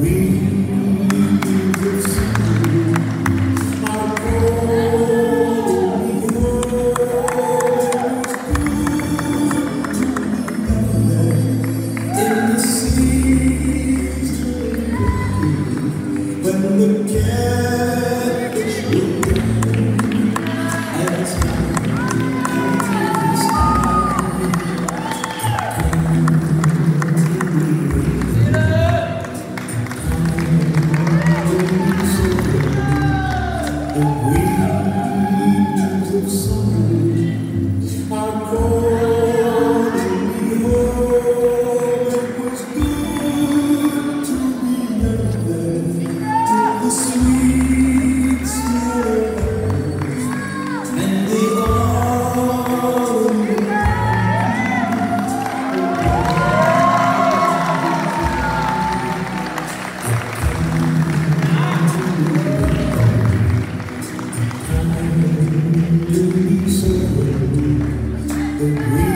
We We are made out of the green.